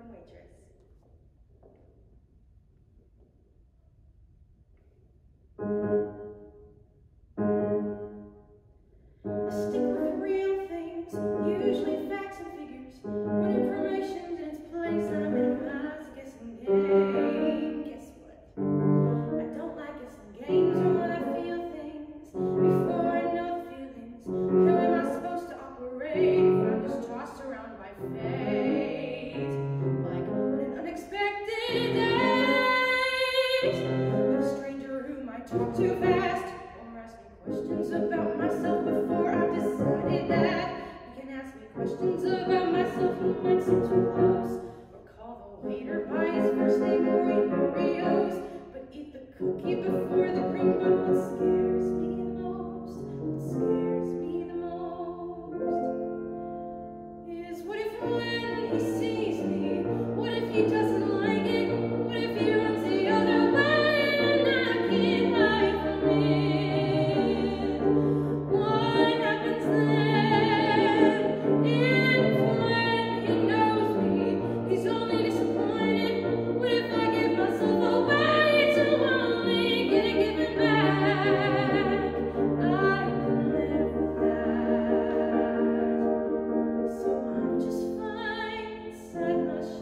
from Waitress. Ask me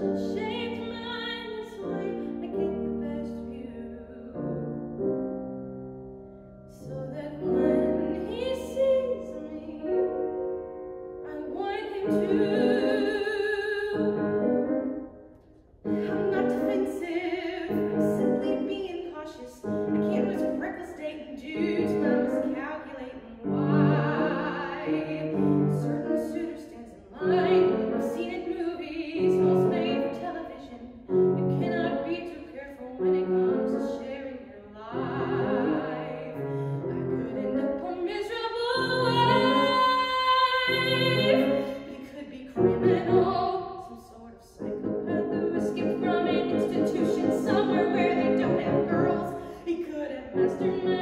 inside past man.